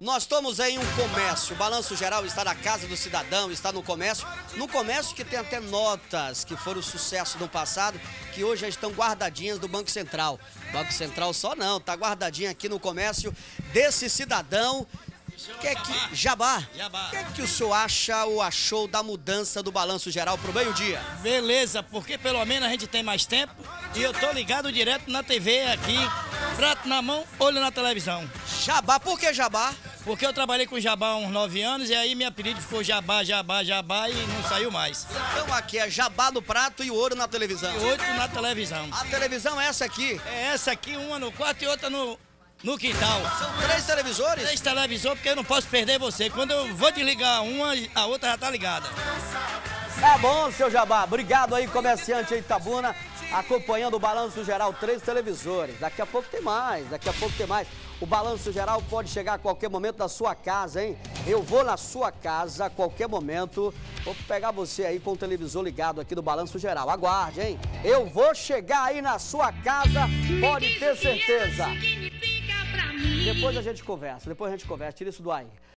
Nós estamos em um comércio. O balanço geral está na casa do cidadão, está no comércio. No comércio que tem até notas que foram sucesso no passado, que hoje já estão guardadinhas do Banco Central. Banco Central só não, tá guardadinha aqui no comércio desse cidadão. Que é que, Jabá, Jabá. o que é que o senhor acha ou achou da mudança do balanço geral pro meio-dia? Beleza, porque pelo menos a gente tem mais tempo e eu tô ligado direto na TV aqui, prato na mão, olho na televisão. Jabá, por que Jabá? Porque eu trabalhei com Jabá há uns 9 anos e aí meu apelido ficou Jabá, Jabá, Jabá e não saiu mais. Então aqui é Jabá no prato e o ouro na televisão. E oito na televisão. A televisão é essa aqui. É essa aqui, uma no quarto e outra no, no quintal. São três televisores? Três televisor porque eu não posso perder você. Quando eu vou desligar uma, a outra já tá ligada. Tá bom, seu Jabá. Obrigado aí, comerciante aí, Itabuna, acompanhando o Balanço Geral, três televisores. Daqui a pouco tem mais, daqui a pouco tem mais. O Balanço Geral pode chegar a qualquer momento na sua casa, hein? Eu vou na sua casa a qualquer momento. Vou pegar você aí com o televisor ligado aqui no Balanço Geral. Aguarde, hein? Eu vou chegar aí na sua casa, pode ter certeza. Depois a gente conversa, depois a gente conversa. Tira isso do ar aí.